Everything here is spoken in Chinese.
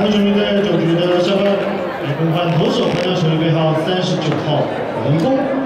韩国球迷队九局的下半，来更换投手，换掉球队编号三十九号，文峰。